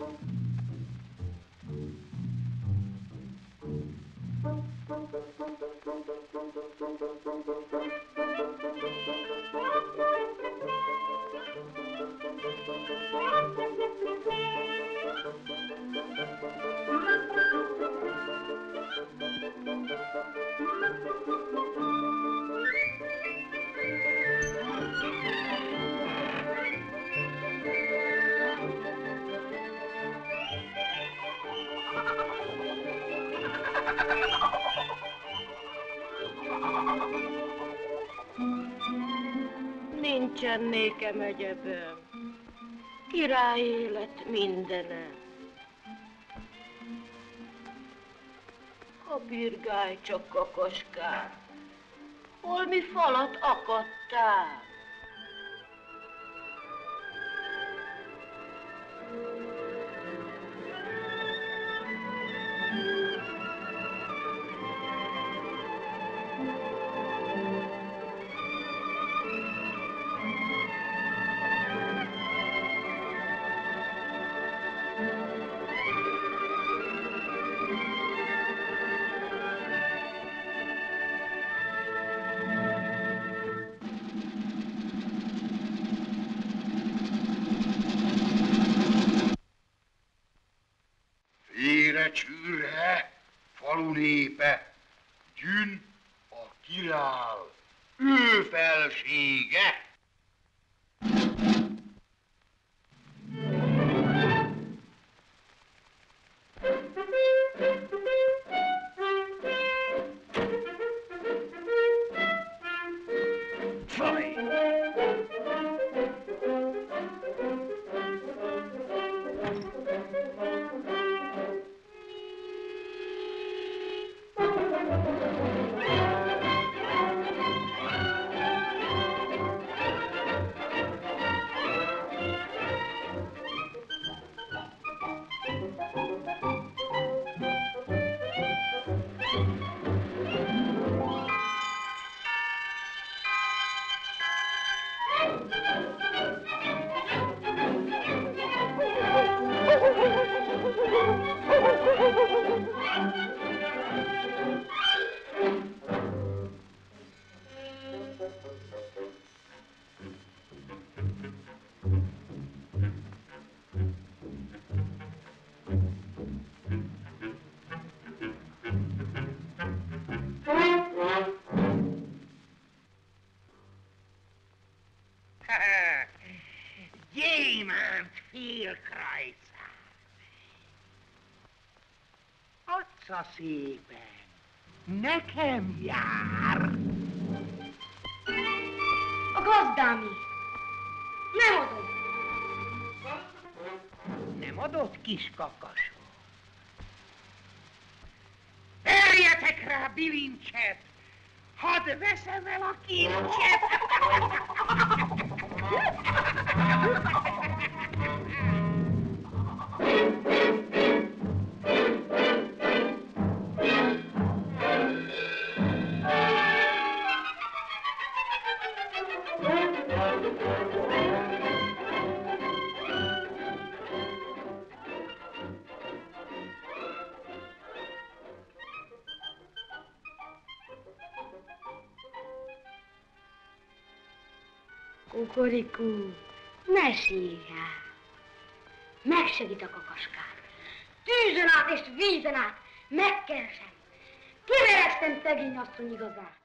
Thank you. Nincsen nékem egyebem. Király élet. A birgály csak kakoskál. Holmi falat akadtál. Ére csűrhe, falu népe, gyűn a királ, ő felsége. Gyémánt félkrajcán. Adsz szépen. Nekem jár. A gazdámi. Nem adom. Nem adott kis kakasó. Terjetek rá bilincset, hadd veszem el a kincset. Kukorikú, ne sírjál. Megsegít a kakaskát. Tűzön át és vízen át megkeresem. Kivereztem szegény asszony igazát.